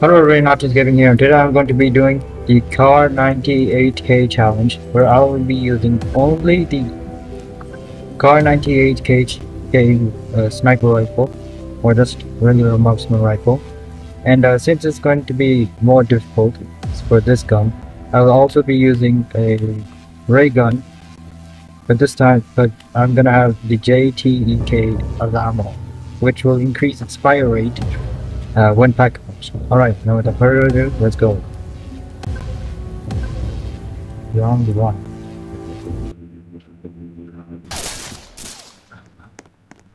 Hello everyone, just giving here. And today I'm going to be doing the Kar98k challenge where I will be using only the Kar98k uh, sniper rifle or just regular marksman rifle. And uh, since it's going to be more difficult for this gun, I will also be using a ray gun. But this time, but I'm gonna have the JTEK as ammo, which will increase its fire rate uh, when pack Alright, now without further ado, let's go. Round one.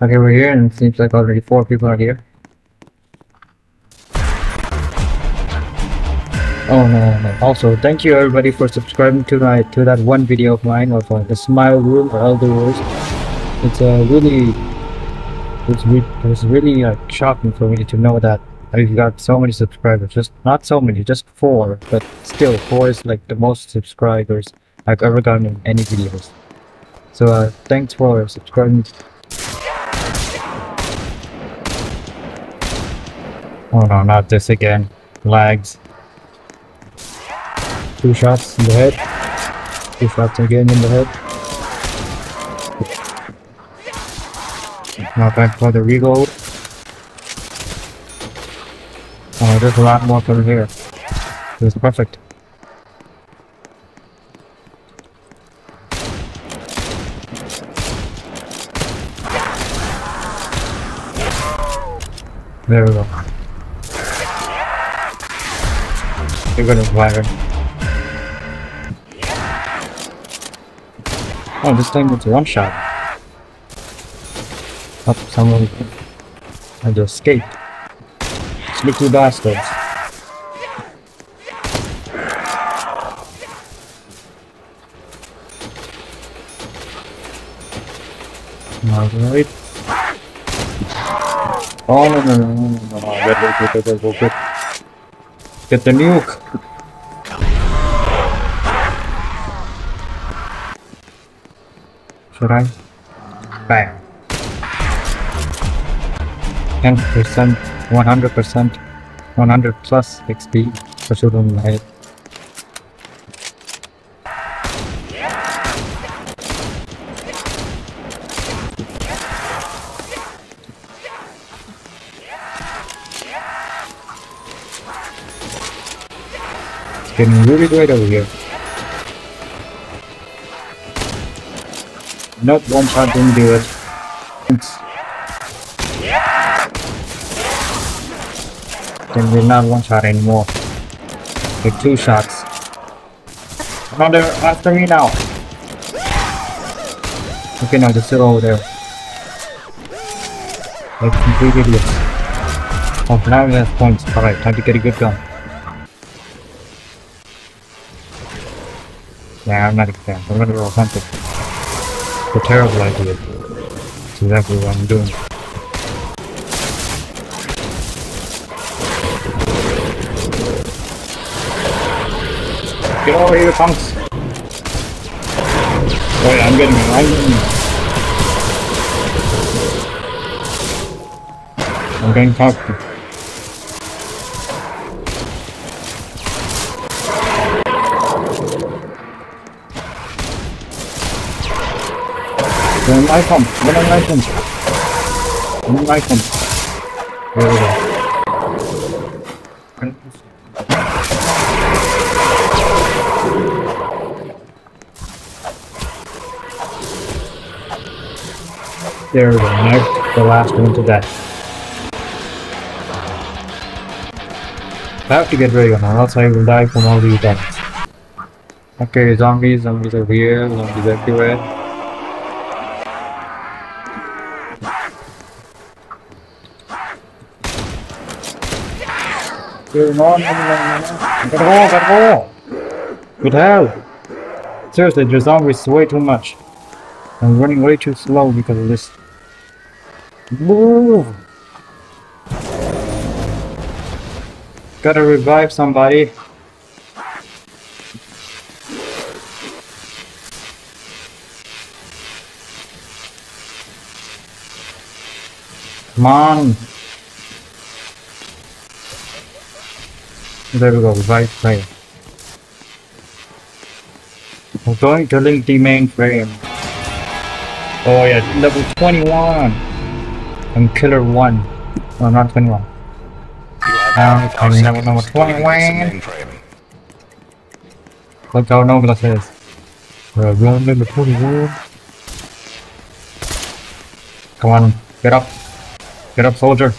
Okay, we're here and it seems like already four people are here. Oh no, no. Also, thank you everybody for subscribing to my to that one video of mine of uh, the Smile Room or Elder Wars. It's uh, really, it's, re it's really uh, shocking for me to know that I've got so many subscribers. Just not so many, just four. But still, four is like the most subscribers I've ever gotten in any videos. So uh, thanks for subscribing. Oh no, not this again. Lags. Two shots in the head. Two shots again in the head. Now back for the reload. Oh, there's a lot more over here. This is perfect. There we go. You're gonna fire. Oh, this time it's one shot. Up, oh, someone. I just escaped. Sneaky bastards. Alright. Oh no no no no no no get get the nuke. Should I? Ten percent 100%, 100 plus XP for shooting my head. It's getting really great over here. Not one shot didn't do it. It's Then we're not one shot anymore. With two shots. Another after me now. Okay, now just sit over there. Like complete idiots. Oh, now we have points. Alright, time to get a good gun. Yeah, I'm not a fan. I'm gonna roll something. It's a terrible idea. That's exactly what I'm doing. Get over here, punks! Yeah, I'm getting him, I'm getting him. I'm getting a knife him! Get a knife him! There we go. There we go, now the last one to death. I have to get ready or else I will die from all these attacks. Okay, zombies, zombies are here, zombies everywhere. Dude, no, no, no. Gotta go, gotta go! Good hell! Seriously, the zombies way too much. I'm running way too slow because of this. Move! Gotta revive somebody. Come on! There we go, revive player. We're going to link the mainframe. Oh yeah, level 21! I'm killer 1. No, not 21. You have I'm level number to access the 21. mainframe. Look how noble it is. We're room number 21. Come on, get up. Get up, soldier.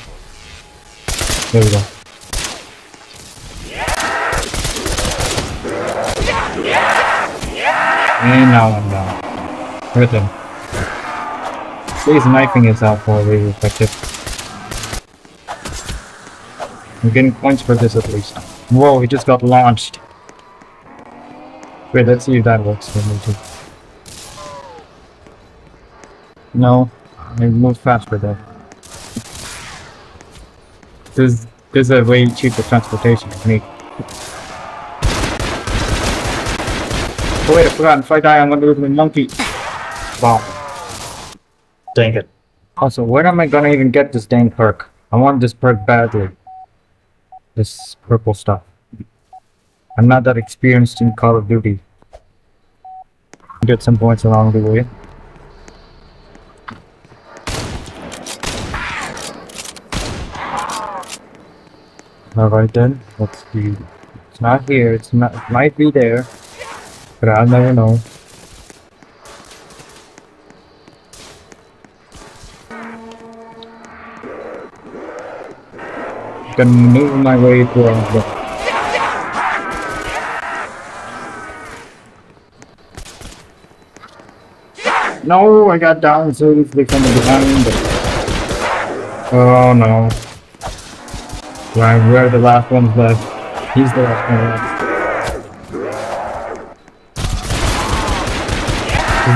There we go. And now I'm down. Hurt him. He's knifing himself for really effective. I'm getting points for this at least. Whoa, he just got launched. Wait, let's see if that works for me too. No, I move faster there. This, is a way cheaper transportation technique. Oh wait, I forgot, if I die I'm gonna lose my monkey. Wow. Dang it. Also, where am I gonna even get this dang perk? I want this perk badly. This purple stuff. I'm not that experienced in Call of Duty. Get some points along the way. Alright then, let's see. It's not here, it's not it might be there. But I'll never know. Gonna maneuver my way through the No, I got down so easily from behind. Oh no. Right, we're the last ones left. He's the last one left.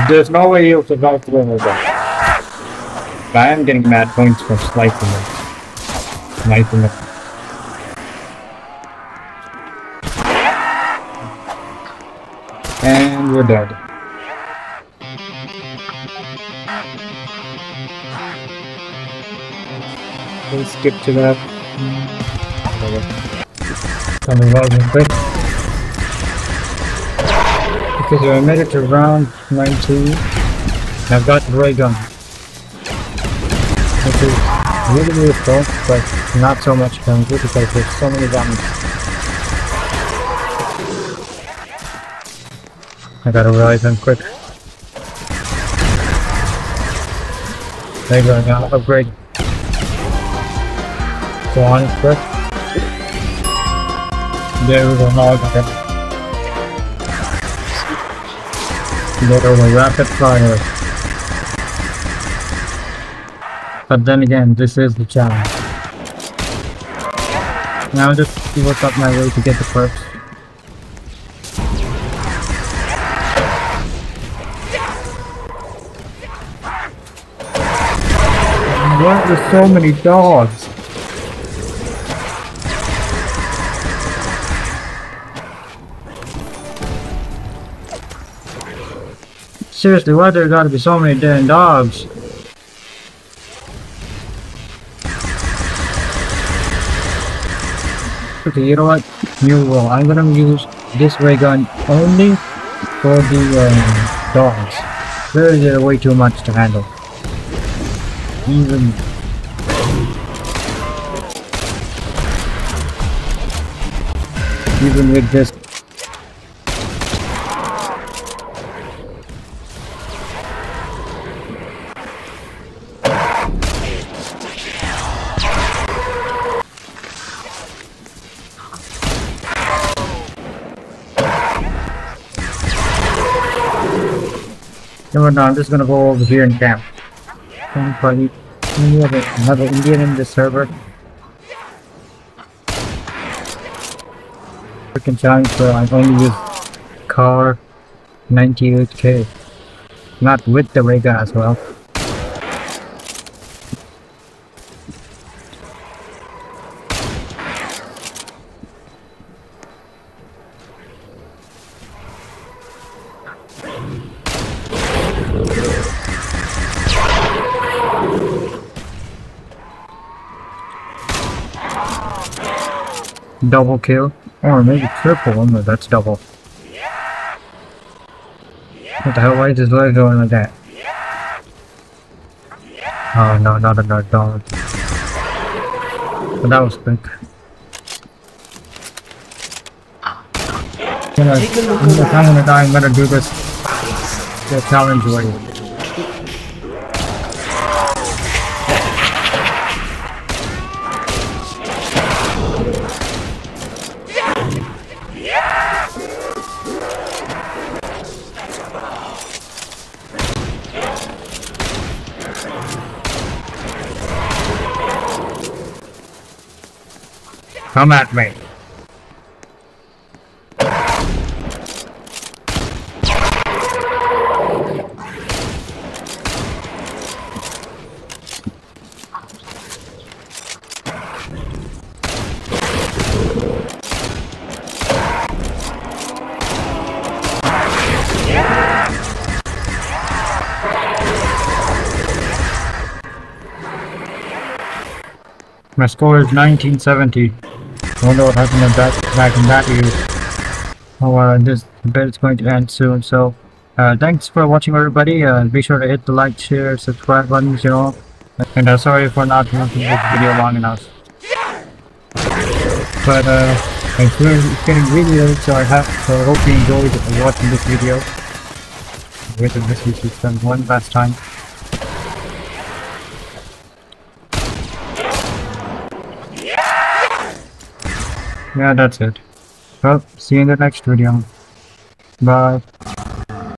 There's no way he'll survive the win that. But I am getting mad points for slicing him. Sniping him. And we're dead. Let's skip to that. Come revive me quick. Because I made it to round 19. I've got ray gun. Which is really useful, but not so much penalty because there's so many damage. I gotta revive him quick. There you go, now upgrade. Go on, quick. There we go, now I got the rapid fire. But then again, this is the challenge. Now just see what's up my way to get the perks. Why are there so many dogs? Seriously, why there gotta be so many damn dogs? Okay, you know what? New rule. I'm gonna use this ray gun only for the um, dogs. They're, they're way too much to handle. Even even with this know no, I'm just gonna go over here and camp. Can probably we have another Indian in the server. Freaking challenge so I only use car 98k. Not with the gun as well. Double kill. Or maybe triple, no, that's double. What the hell, why is his leg going like that? Oh no, not another dog. But that was quick. Gonna, I'm gonna die, I'm gonna do this the challenge way. Come at me. My score is 1970. I wonder what happened in that, back in that year. Oh, uh, this bit is going to end soon, so uh, thanks for watching everybody. Uh, be sure to hit the like, share, subscribe buttons, you know. And uh, sorry for not making this video long enough. But uh, it's, really, it's getting really late, so I have, so I hope you enjoyed watching this video with the mystery system one last time. Yeah, that's it. Well, see you in the next video. Bye.